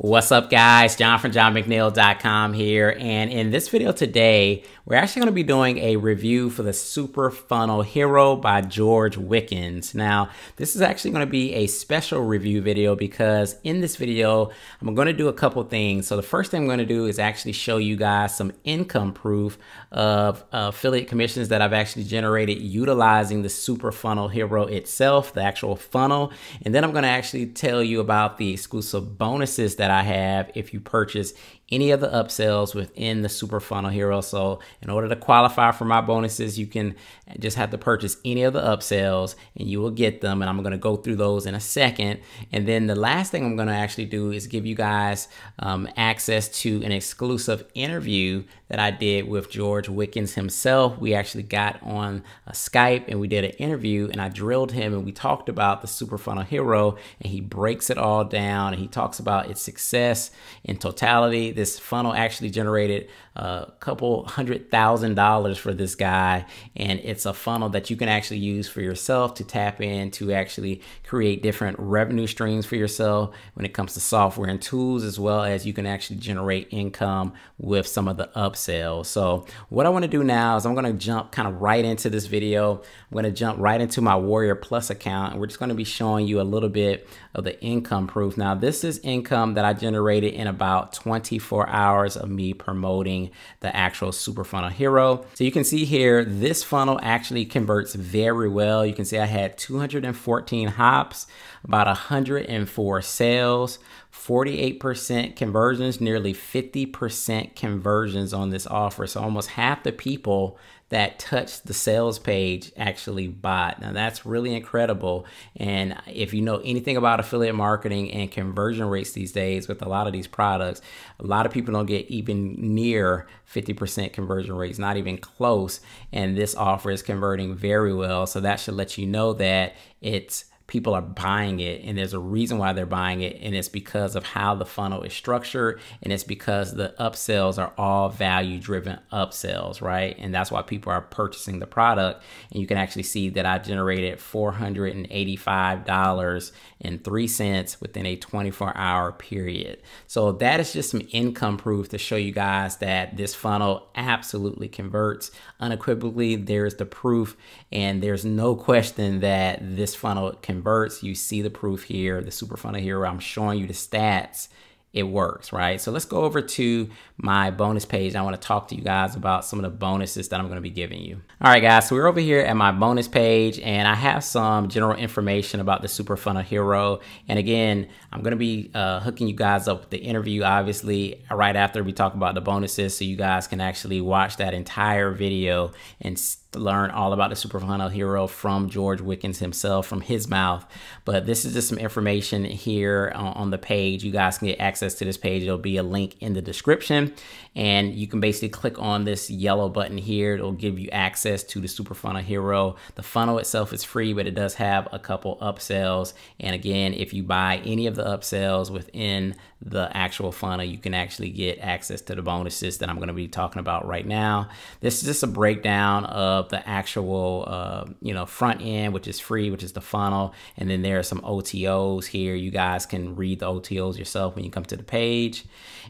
What's up guys? Jon from jonmcneil.com here. And in this video today, we're actually going to be doing a review for the Super Funnel Hero by George Wickens. Now, this is actually going to be a special review video because in this video, I'm going to do a couple things. So the first thing I'm going to do is actually show you guys some income proof of affiliate commissions that I've actually generated utilizing the Super Funnel Hero itself, the actual funnel. And then I'm going to actually tell you about the exclusive bonuses that I have if you purchase any of the upsells within the Super Funnel Hero. So in order to qualify for my bonuses, you can just have to purchase any of the upsells and you will get them. And I'm going to go through those in a second. And then the last thing I'm going to actually do is give you guys um, access to an exclusive interview that I did with George Wickens himself. We actually got on Skype and we did an interview and I drilled him and we talked about the Super Funnel Hero and he breaks it all down and he talks about its success in totality this funnel actually generated a couple hundred thousand dollars for this guy. And it's a funnel that you can actually use for yourself to tap in to actually create different revenue streams for yourself when it comes to software and tools, as well as you can actually generate income with some of the upsells. So what I want to do now is I'm going to jump kind of right into this video. I'm going to jump right into my Warrior Plus account and we're just going to be showing you a little bit of the income proof. Now, this is income that I generated in about 24 hours of me promoting the actual Super Funnel Hero. So you can see here, this funnel actually converts very well. You can see I had 214 hops, about 104 sales, 48% conversions, nearly 50% conversions on this offer. So almost half the people that touched the sales page actually bought. Now that's really incredible. And if you know anything about affiliate marketing and conversion rates these days with a lot of these products, a lot of people don't get even near 50% conversion rates, not even close. And this offer is converting very well. So that should let you know that it's people are buying it and there's a reason why they're buying it and it's because of how the funnel is structured and it's because the upsells are all value driven upsells right? And that's why people are purchasing the product. And you can actually see that i generated $485.03 within a 24 hour period. So that is just some income proof to show you guys that this funnel absolutely converts. Unequivocally there's the proof and there's no question that this funnel can You see the proof here, the super funnel hero. I'm showing you the stats it works, right? So let's go over to my bonus page. I want to talk to you guys about some of the bonuses that I'm going to be giving you. All right, guys, so we're over here at my bonus page and I have some general information about the Super Funnel Hero. And again, I'm going to be uh, hooking you guys up with the interview, obviously, right after we talk about the bonuses so you guys can actually watch that entire video and learn all about the Super Funnel Hero from George Wickens himself, from his mouth. But this is just some information here on, the page. You guys can get access to this page. There'll be a link in the description. And you can basically click on this yellow button here. It'll give you access to the Super Funnel Hero. The funnel itself is free, but it does have a couple upsells. And again, if you buy any of the upsells within the actual funnel, you can actually get access to the bonuses that I'm going to be talking about right now. This is just a breakdown of the actual, uh, you know, front end, which is free, which is the funnel. And then there are some OTOs here. You guys can read the OTOs yourself when you come to the page.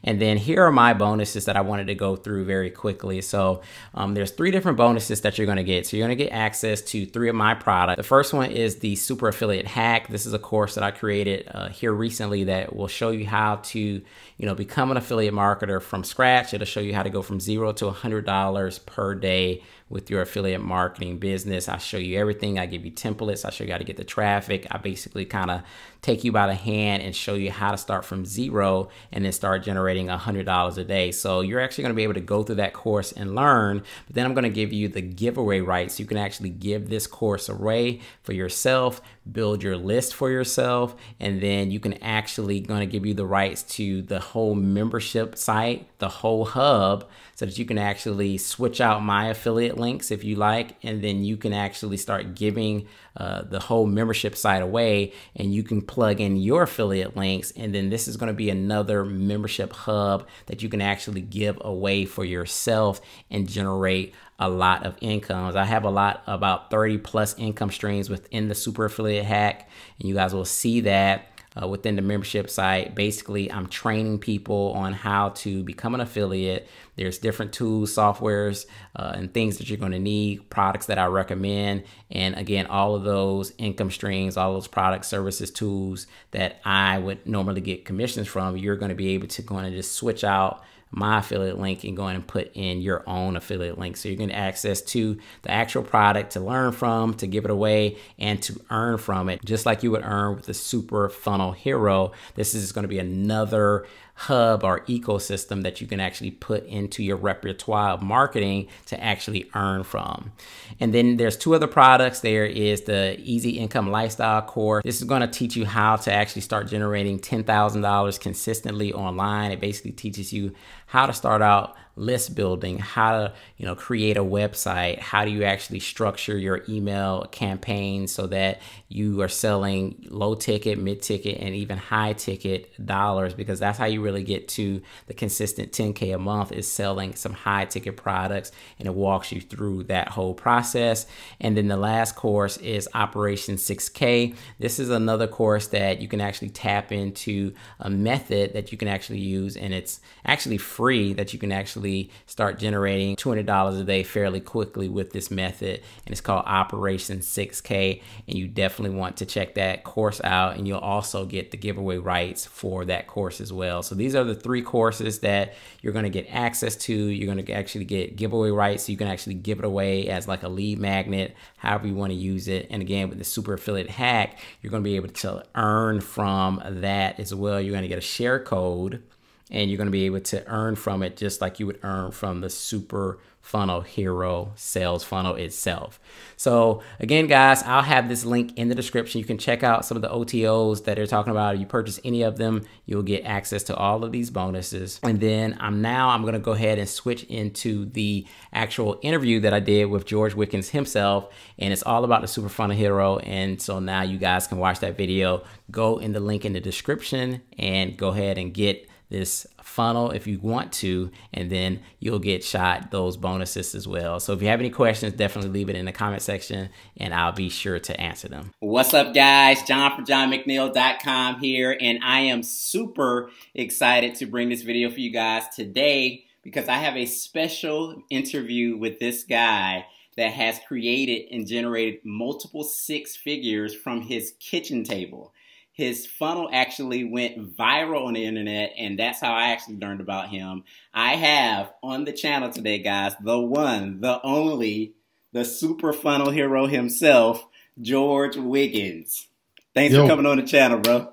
And then here are my bonuses that I wanted to go through very quickly. So um, there's three different bonuses that you're going to get. So you're going to get access to three of my products. The first one is the Super Affiliate Hack. This is a course that I created uh, here recently that will show you how to, you know, become an affiliate marketer from scratch. It'll show you how to go from zero to $100 per day with your affiliate marketing business. I show you everything. I give you templates. I show you how to get the traffic. I basically kind of take you by the hand and show you how to start from zero and then start generating $100 a day. So you're actually going to be able to go through that course and learn. But then I'm going to give you the giveaway rights. You can actually give this course away for yourself, build your list for yourself, and then you can actually going to give you the rights to the whole membership site, the whole hub, so that you can actually switch out my affiliate links if you like, and then you can actually start giving uh, the whole membership site away and you can plug in your affiliate links. And then this is going to be another membership hub that you can actually give away for yourself and generate a lot of incomes. I have a lot, about 30 plus income streams within the super affiliate hack, and you guys will see that uh, within the membership site. Basically, I'm training people on how to become an affiliate. There's different tools, softwares, uh, and things that you're going to need, products that I recommend. And again, all of those income streams, all those products, services, tools that I would normally get commissions from, you're going to be able to go and just switch out my affiliate link and go and put in your own affiliate link. So you're going to access to the actual product to learn from, to give it away, and to earn from it, just like you would earn with the Super Funnel Hero. This is going to be another hub or ecosystem that you can actually put into your repertoire of marketing to actually earn from. And then there's two other products. There is the Easy Income Lifestyle course. This is going to teach you how to actually start generating $10,000 consistently online. It basically teaches you how to start out list building, how to, you know, create a website, how do you actually structure your email campaign so that you are selling low ticket, mid ticket, and even high ticket dollars because that's how you really get to the consistent 10K a month is selling some high ticket products and it walks you through that whole process. And then the last course is Operation 6K. This is another course that you can actually tap into a method that you can actually use and it's actually free that you can actually actually start generating $200 a day fairly quickly with this method. And it's called Operation 6K. And you definitely want to check that course out. And you'll also get the giveaway rights for that course as well. So these are the three courses that you're going to get access to. You're going to actually get giveaway rights. So you can actually give it away as like a lead magnet, however you want to use it. And again, with the super affiliate hack, you're going to be able to earn from that as well. You're going to get a share code and you're going to be able to earn from it just like you would earn from the super funnel hero sales funnel itself. So again guys i'll have this link in the description. You can check out some of the otos that they're talking about if you purchase any of them you'll get access to all of these bonuses. And then i'm now i'm going to go ahead and switch into the actual interview that i did with george wickens himself and it's all about the super funnel hero. And so now you guys can watch that video. Go in the link in the description and go ahead and get this funnel if you want to, and then you'll get shot those bonuses as well. So if you have any questions, definitely leave it in the comment section and I'll be sure to answer them. What's up, guys? Jon from JonMcNeil.com here, and I am super excited to bring this video for you guys today because I have a special interview with this guy that has created and generated multiple six figures from his kitchen table his funnel actually went viral on the internet, and that's how I actually learned about him. I have on the channel today, guys, the one, the only, the super funnel hero himself, George Wickens. Thanks Yo. for coming on the channel, bro.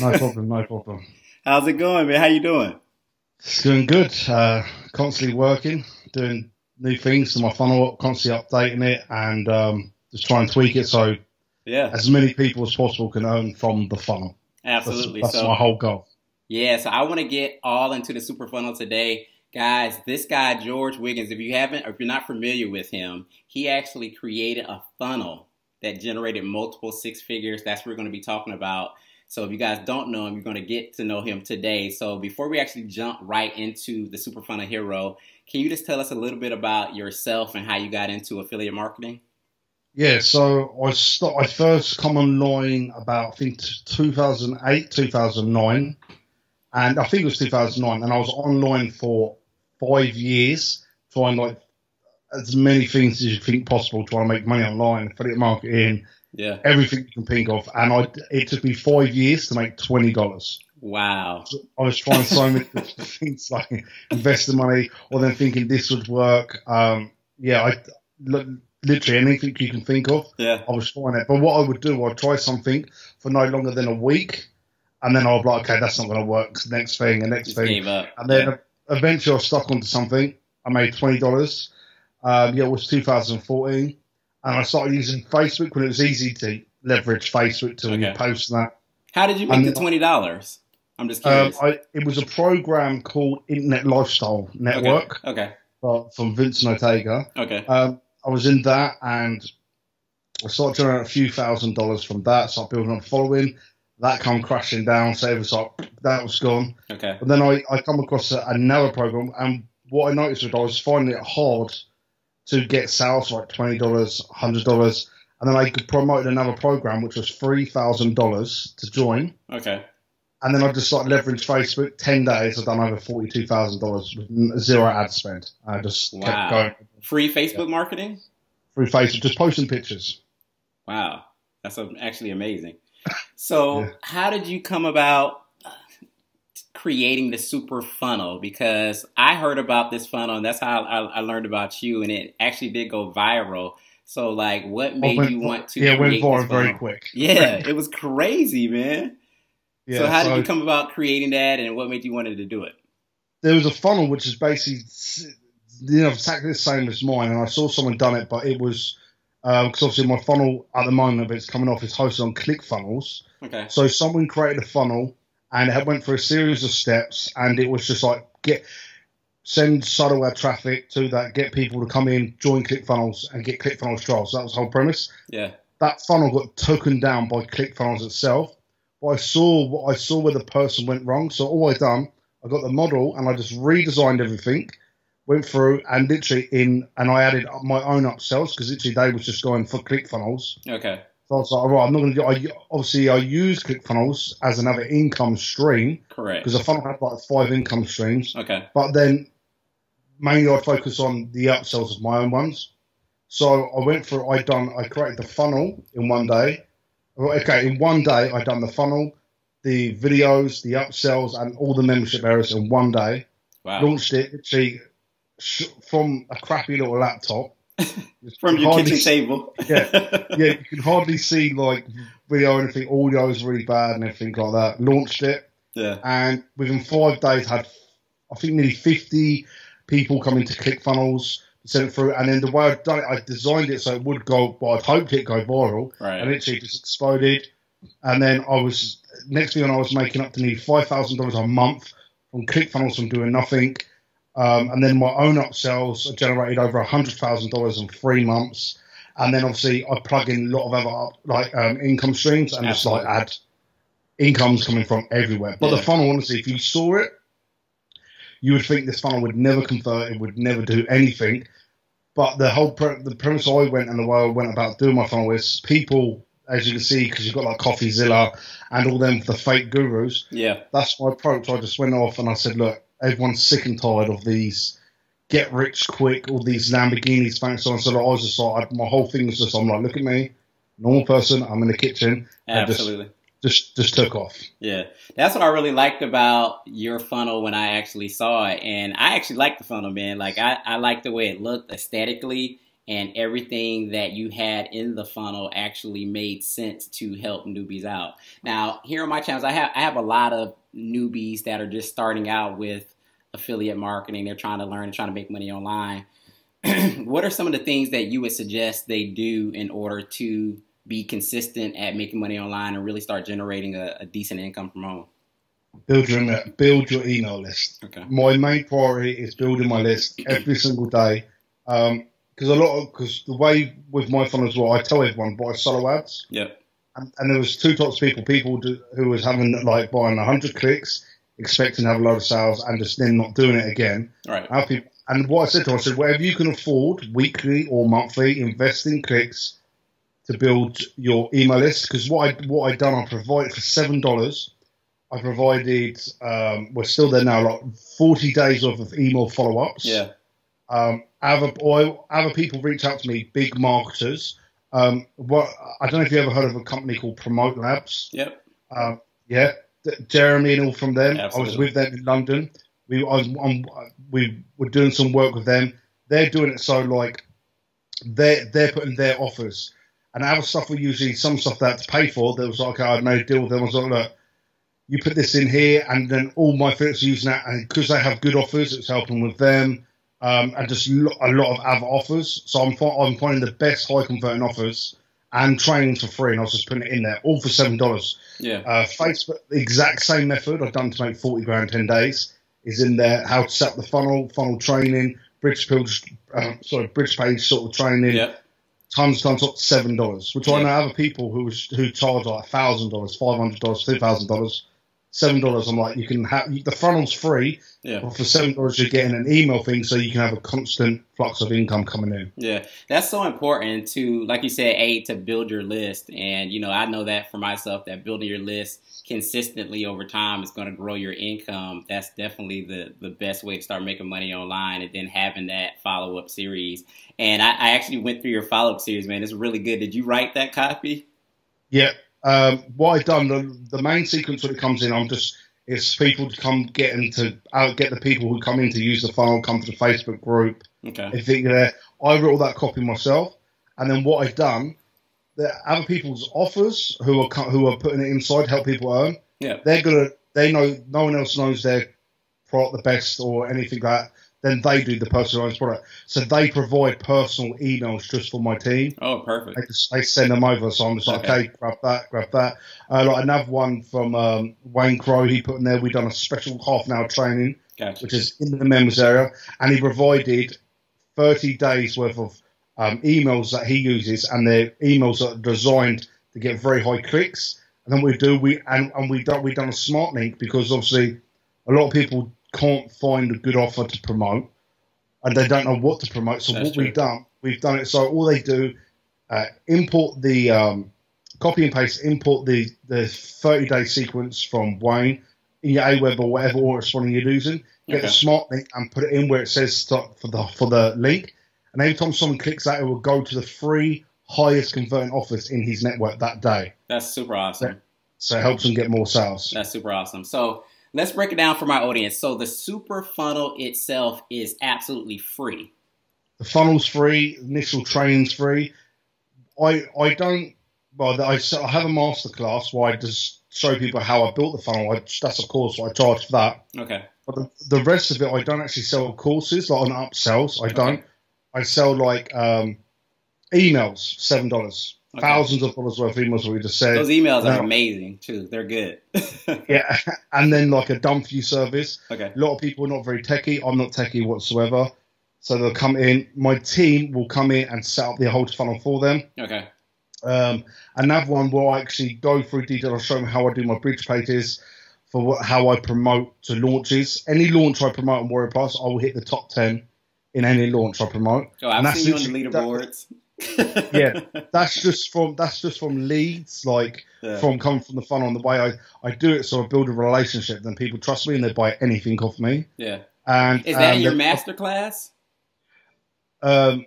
No problem, no problem. How's it going, man? How you doing? It's doing good. Uh, constantly working, doing new things to my funnel, constantly updating it, and um, just trying to tweak it so yeah. As many people as possible can earn from the funnel. Absolutely. That's, that's so, my whole goal. Yeah, so I want to get all into the super funnel today. Guys, this guy, George Wickens, if you haven't, or if you're not familiar with him, he actually created a funnel that generated multiple six figures. That's what we're going to be talking about. So if you guys don't know him, you're going to get to know him today. So before we actually jump right into the Super Funnel Hero, can you just tell us a little bit about yourself and how you got into affiliate marketing? Yeah, so I st- I first come online about I think 2008, 2009, and I think it was 2009, and I was online for five years trying like as many things as you think possible, trying to make money online, affiliate marketing, yeah, everything you can think of, and I it took me five years to make twenty dollars. Wow. So I was trying so many things like investing money, or then thinking this would work. Um, yeah, I look literally anything you can think of. Yeah. I was trying it. But what I would do, I'd try something for no longer than a week. And then I'll be like, okay, that's not going to work. Next thing, and next thing. And then yeah. eventually I stuck onto something. I made $20. Um, yeah, it was 2014. And I started using Facebook when it was easy to leverage Facebook to okay. post that. How did you make and, the $20? I'm just curious. Um, I, it was a program called Internet Lifestyle Network. Okay. okay. from Vincent Ortega. Okay. Um, I was in that and I started generating a few thousand dollars from that, started building up following. That come crashing down, so it was like that was gone. Okay. And then I, I come across a, another program, and what I noticed was I was finding it hard to get sales like twenty dollars, hundred dollars, and then I promoted another program which was three thousand dollars to join. Okay. And then I just like leveraged Facebook. Ten days, I've done over forty-two thousand dollars with zero ad spend. I just wow. kept going. Free Facebook yeah. marketing. Free Facebook, just posting pictures. Wow, that's actually amazing. So, yeah. how did you come about uh, creating the super funnel? Because I heard about this funnel, and that's how I, I learned about you, and it actually did go viral. So, like, what made went, you want to? Yeah, went viral very quick. Yeah, it was crazy, man. Yeah, so, how so did you come about creating that, and what made you wanted to do it? There was a funnel which is basically, you know, exactly the same as mine, and I saw someone done it, but it was because um, obviously my funnel at the moment, but it's coming off, is hosted on ClickFunnels. Okay. So someone created a funnel, and it went through a series of steps, and it was just like get send solo ad traffic to that, get people to come in, join ClickFunnels, and get ClickFunnels trials. So that was the whole premise. Yeah. That funnel got taken down by ClickFunnels itself. I saw what I saw where the person went wrong. So all I done, I got the model and I just redesigned everything, went through and literally in and I added my own upsells because literally they was just going for ClickFunnels. Okay. So I was like, all right, I'm not going to do. I, obviously, I use ClickFunnels as another income stream. Correct. Because the funnel had like five income streams. Okay. But then mainly I focus on the upsells of my own ones. So I went through. I done. I created the funnel in one day. Okay, in one day I done the funnel, the videos, the upsells, and all the membership areas in one day. Wow. Launched it from a crappy little laptop. from your kitchen table. yeah, yeah. You can hardly see like video or anything. Audio is really bad and everything like that. Launched it. Yeah. And within five days, had I think nearly fifty people coming to ClickFunnels sent it through, and then the way I've done it, I designed it so it would go. Well, I'd hoped it go viral, right. and it just exploded. And then I was next thing I was making up to nearly five thousand dollars a month from ClickFunnels from doing nothing. Um, and then my own upsells generated over a hundred thousand dollars in three months. And then obviously I plug in a lot of other like um, income streams and Absolutely. just like add incomes coming from everywhere. But yeah. the funnel, honestly, if you saw it, you would think this funnel would never convert, it would never do anything. But the whole pre- the premise I went and the way I went about doing my funnel is people, as you can see, because you've got like CoffeeZilla and all them the fake gurus. Yeah, that's my approach. I just went off and I said, look, everyone's sick and tired of these get rich quick, all these Lamborghinis, thanks on. So I was just like, my whole thing was just, I'm like, look at me, normal person. I'm in the kitchen. Absolutely just just took off. Yeah, that's what I really liked about your funnel when I actually saw it, and I actually liked the funnel, man. Like I I liked the way it looked aesthetically, and everything that you had in the funnel actually made sense to help newbies out. Now, here on my channels, I have I have a lot of newbies that are just starting out with affiliate marketing. They're trying to learn and trying to make money online. what are some of the things that you would suggest they do in order to be consistent at making money online and really start generating a, a decent income from home? Build your build your email list. Okay. My main priority is building my list every single day. Because um, a lot of because the way with my funnel as well, I tell everyone buy solo ads. Yep. And, and there was two types of people: people do, who was having like buying hundred clicks, expecting to have a lot of sales, and just then not doing it again. Right. People, and what I said to them, I said, whatever you can afford, weekly or monthly, invest in clicks to build your email list because what I what I done I provided for seven dollars. I provided um, we're still there now like forty days worth of email follow ups. Yeah. Um, other other people reach out to me, big marketers. Um, what I don't know if you ever heard of a company called Promote Labs. Yep. Um, yeah, Jeremy and all from them. Absolutely. I was with them in London. We I um, we were doing some work with them. They're doing it so like they they're putting their offers and other stuff we usually some stuff that to pay for. There was like I made a deal with them. I was like, look, you put this in here, and then all my affiliates are using that, and because they have good offers, it's helping with them, um, and just a lot of other offers. So I'm I'm finding the best high converting offers and training for free, and I was just putting it in there, all for seven dollars. Yeah. Uh, Facebook, the exact same method I've done to make forty grand in ten days is in there. How to set up the funnel, funnel training, bridge page, uh, sorry, bridge page sort of training. Yeah times times up to seven dollars, which. I know other people who who charge like thousand dollars, five hundred dollars, two thousand dollars seven dollars. I'm like, you can have the funnel's free. Yeah. But for seven dollars, you're getting an email thing, so you can have a constant flux of income coming in. Yeah, that's so important to, like you said, a to build your list, and you know, I know that for myself that building your list consistently over time is going to grow your income. That's definitely the the best way to start making money online, and then having that follow up series. And I, I actually went through your follow up series, man. It's really good. Did you write that copy? Yeah, um, what I've done, the, the main sequence when it comes in, I'm just it's people to come get into out get the people who come in to use the file, come to the Facebook group. Okay. If they, uh, I wrote all that copy myself, and then what I've done, the other people's offers who are who are putting it inside help people earn. Yeah. They're gonna they know no one else knows their product the best or anything like that then they do the personalized product. So they provide personal emails just for my team. Oh, perfect. They, just, they send them over. So I'm just like, okay, okay grab that, grab that. Uh, like another one from um, Wayne Crowe, he put in there, we've done a special half an hour training, gotcha. which is in the members area. And he provided 30 days worth of um, emails that he uses, and they're emails that are designed to get very high clicks. And then we do, we and, and we done, we done a smart link because obviously a lot of people can't find a good offer to promote, and they don't know what to promote. So That's what true. we've done, we've done it. So all they do, uh, import the um, copy and paste, import the the 30 day sequence from Wayne in your Aweber or whatever autoresponding you're using. Get okay. the smart link and put it in where it says stop for the for the link. And every time someone clicks that, it will go to the free highest converting offers in his network that day. That's super awesome. So, so it helps them get more sales. That's super awesome. So let's break it down for my audience. So the super funnel itself is absolutely free. The funnel's free. Initial training's free. I I don't. Well, I, I have a masterclass where I just show people how I built the funnel. I, that's a course what I charge for that. Okay. But the, the, rest of it, I don't actually sell courses like on upsells. I don't. I sell like um, emails, seven dollars. Okay. Thousands of dollars worth of emails we just said. Those emails are amazing too. They're good. yeah, and then like a dump view service. Okay. A lot of people are not very techy. I'm not techy whatsoever. So they'll come in. My team will come in and set up the whole funnel for them. Okay. Um, another one where I actually go through detail. I'll show them how I do my bridge pages for what, how I promote to launches. Any launch I promote on Warrior Plus, I will hit the top ten in any launch I promote. Oh, I've seen you on the leaderboards. That, yeah, that's just from that's just from leads, like yeah. from coming from the funnel. And the way I, I do it, so I build a relationship. Then people trust me and they buy anything off me. Yeah. And is that your master class? Um,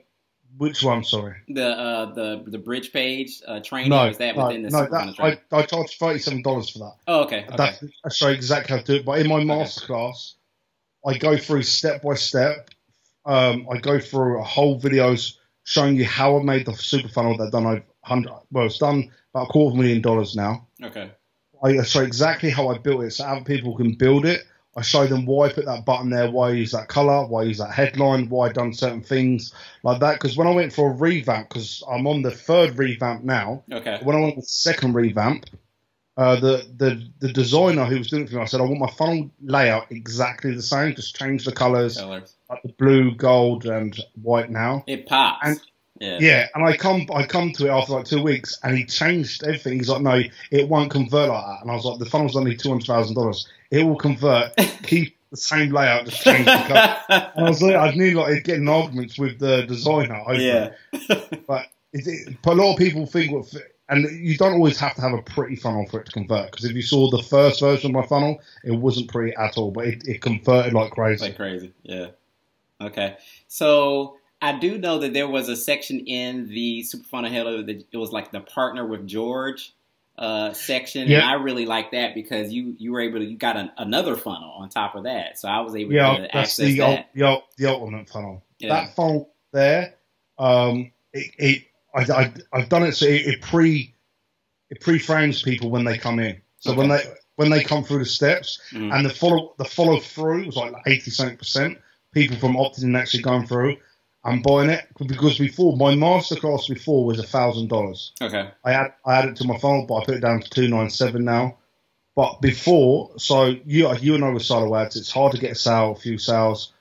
which one? Sorry. The uh the the bridge page uh, training. No, is that no, within the no. That, I, I charge thirty seven dollars for that. Oh, okay. okay. That, I show exactly how to do it. But in my masterclass, okay. I go through step by step. Um, I go through a whole videos showing you how I made the super funnel that done over hundred. Well, it's done about a quarter of a million dollars now. Okay. I show exactly how I built it, so other people can build it. I show them why I put that button there, why I use that color, why I use that headline, why I done certain things like that. Because when I went for a revamp, because I'm on the third revamp now. Okay. When I went the second revamp, uh, the the the designer who was doing it for me, I said I want my funnel layout exactly the same, just change the colors, colors. like the blue, gold, and white now. It pops. And, yeah. yeah, and I come I come to it after like two weeks, and he changed everything. He's like, no, it won't convert like that. And I was like, the funnel's only two hundred thousand dollars. It will convert. Keep the same layout, just change the color. and I was like, I knew like getting arguments with the designer. Over yeah, but, it, but a lot of people think what and you don't always have to have a pretty funnel for it to convert. Because if you saw the first version of my funnel, it wasn't pretty at all, but it, it converted like crazy. Like crazy, yeah. Okay, so I do know that there was a section in the Super Funnel Hero that it was like the partner with George uh, section, and I really like that because you you were able to you got an, another funnel on top of that, so I was able yeah, to access the, that. Yeah, the ultimate funnel. Yeah. That funnel there, um, it, it I, I, have done it so it, it, pre it pre-frames people when they come in. So okay. when they when they come through the steps mm. and the follow the follow through was like eighty something percent people from opting in actually going through and buying it because before my masterclass before was a thousand dollars. Okay. I add I added to my funnel, but I put it down to two nine seven now. But before, so you you and I were solo ads. It's hard to get a sale, a few sales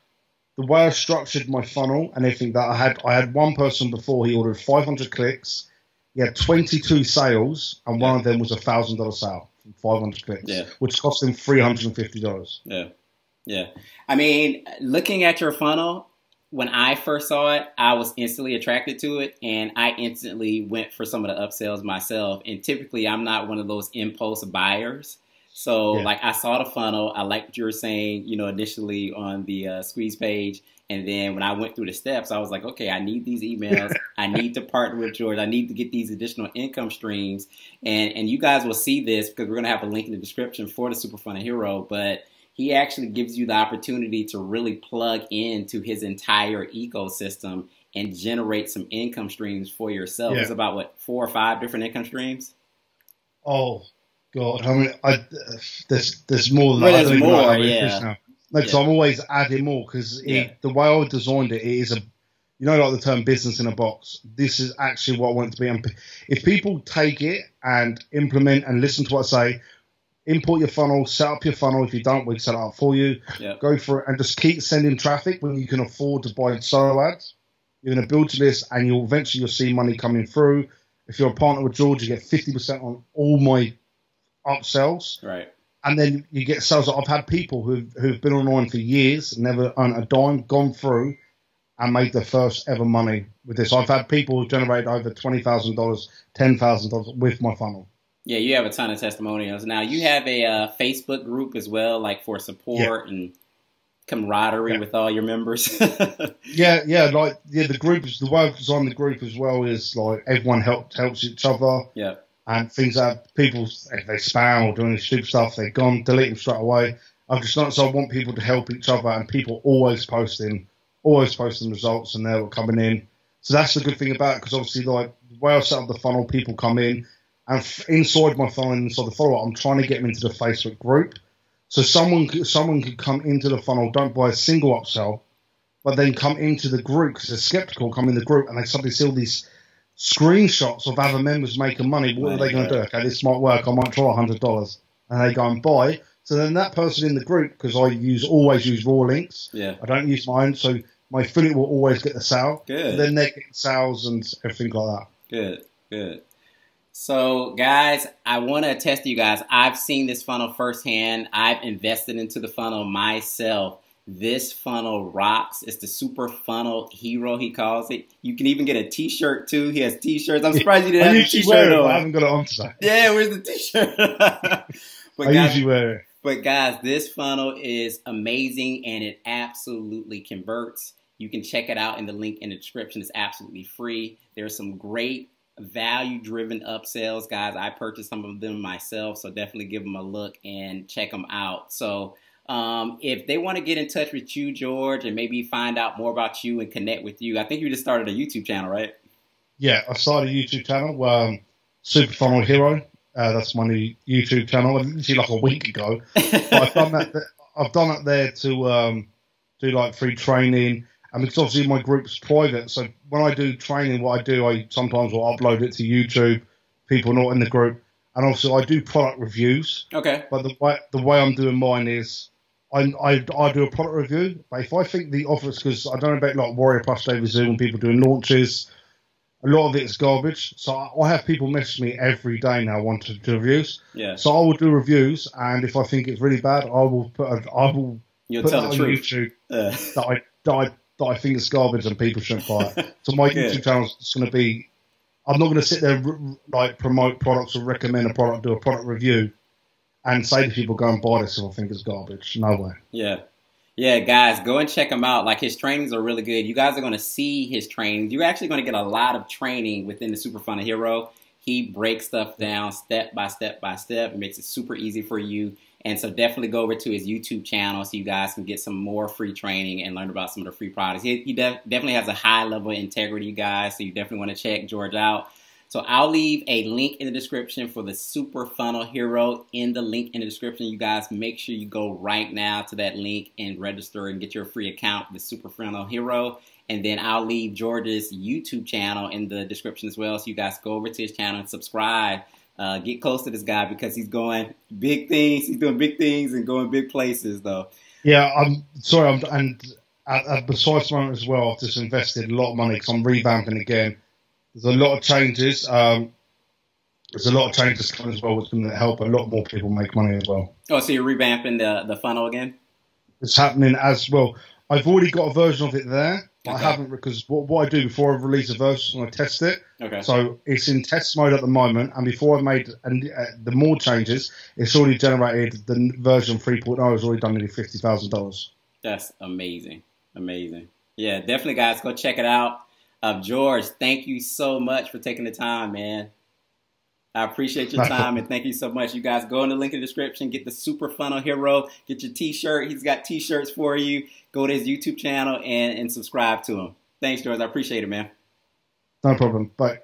the way I structured my funnel and everything that I had, I had one person before he ordered 500 clicks. He had 22 sales, and one of them was a thousand dollar sale from 500 clicks, yeah. which cost him $350. Yeah. Yeah. I mean, looking at your funnel, when I first saw it, I was instantly attracted to it and I instantly went for some of the upsells myself. And typically, I'm not one of those impulse buyers. So, yeah. like, I saw the funnel. I like what you were saying, you know, initially on the uh, squeeze page. And then when I went through the steps, I was like, okay, I need these emails. I need to partner with George. I need to get these additional income streams. And and you guys will see this because we're gonna have a link in the description for the Super Funnel Hero. But he actually gives you the opportunity to really plug into his entire ecosystem and generate some income streams for yourself. Yeah. It's about what four or five different income streams. Oh God, I mean, I, there's there's more than well, that. There's more, yeah. Like, yeah. so I'm always adding more because yeah. the way I designed it, it is a, you know, like the term business in a box. This is actually what I want it to be. And if people take it and implement and listen to what I say, import your funnel, set up your funnel. If you don't, we set it up for you. Yeah. Go for it and just keep sending traffic when you can afford to buy solo ads. You're going to build your list and you'll eventually you'll see money coming through. If you're a partner with George, you get 50% on all my upsells. Right and then you get sales. I've had people who've who've been online for years, never earned a dime, gone through, and made their first ever money with this. I've had people who generate over twenty thousand dollars, ten thousand dollars with my funnel. Yeah, you have a ton of testimonials. Now you have a uh, Facebook group as well, like for support yeah. and camaraderie yeah. with all your members. yeah, yeah, like yeah, the group is the way I've designed the group as well is like everyone helps helps each other. Yeah and things that people if they spam or doing stupid stuff, they're gone, delete them straight away. I've just noticed I want people to help each other, and people always posting, always posting results, and they're coming in. So that's the good thing about it, because obviously, like the way I set up the funnel, people come in, and f- inside my funnel, inside the follow up, I'm trying to get them into the Facebook group. So someone, someone could come into the funnel, don't buy a single upsell, but then come into the group because they're skeptical, come in the group, and they suddenly see all these screenshots of other members making money. What are they going to do? Okay, this might work. I might try hundred dollars, and they go and buy. So then that person in the group, because I use always use raw links. Yeah. I don't use mine, so my affiliate will always get the sale. Good. Then they get sales and everything like that. Good. Good. So, guys, I want to test you guys. I've seen this funnel firsthand. I've invested into the funnel myself. This funnel rocks. It's the super funnel hero, he calls it. You can even get a t shirt too. He has t shirts. I'm surprised you didn't have a t shirt on. I haven't got it on today. Yeah, where's the t shirt? I guys, usually wear it. But guys, this funnel is amazing and it absolutely converts. You can check it out in the link in the description. It's absolutely free. There's some great value driven upsells, guys. I purchased some of them myself, so definitely give them a look and check them out. So, um, if they want to get in touch with you, George, and maybe find out more about you and connect with you, I think you just started a YouTube channel, right? Yeah, I started a YouTube channel, um, Super Funnel Hero. Uh, that's my new YouTube channel. I didn't Literally like a week ago. I've done that. I've done it there to um, do like free training, and because obviously my group's private, so when I do training, what I do, I sometimes will upload it to YouTube. People not in the group, and also I do product reviews. Okay. But the way the way I'm doing mine is I, I, I do a product review, but if I think the offers, because I don't know about like Warrior Plus over Zoom, people doing launches, a lot of it's garbage. So I, have people message me every day now wanting to do reviews. Yeah. So I will do reviews, and if I think it's really bad, I will put a, I will You'll put tell that on truth. YouTube uh. that I that I that I think it's garbage and people shouldn't buy it. so my YouTube channel is going to be. I'm not going to sit there like promote products or recommend a product, do a product review and say to people, go and buy this if I think it's garbage. No way. Yeah. Yeah, guys, go and check him out. Like his trainings are really good. You guys are going to see his trainings. You're actually going to get a lot of training within the Super Funnel Hero. He breaks stuff down step by step by step. It makes it super easy for you. And so definitely go over to his YouTube channel so you guys can get some more free training and learn about some of the free products. He, he def definitely has a high level of integrity, guys. So you definitely want to check George out. So I'll leave a link in the description for the Super Funnel Hero in the link in the description. You guys make sure you go right now to that link and register and get your free account, the Super Funnel Hero. And then I'll leave George's YouTube channel in the description as well. So you guys go over to his channel and subscribe. Uh, get close to this guy because he's going big things. He's doing big things and going big places, though. Yeah, I'm sorry. I'm, and at, besides moment as well, I've just invested a lot of money because I'm revamping again there's a lot of changes. Um, there's a lot of changes coming as well, which going to help a lot more people make money as well. Oh, so you're revamping the the funnel again? It's happening as well. I've already got a version of it there. Okay. I haven't because what, what I do before I release a version, I test it. Okay. So it's in test mode at the moment, and before I made and uh, the more changes, it's already generated the version 3.0 has already done nearly fifty thousand dollars. That's amazing, amazing. Yeah, definitely, guys, go check it out. George, thank you so much for taking the time, man. I appreciate your time and thank you so much. You guys go in the link in the description, get the Super Funnel Hero, get your t-shirt. He's got t-shirts for you. Go to his YouTube channel and, and subscribe to him. Thanks, George. I appreciate it, man. No problem. Bye.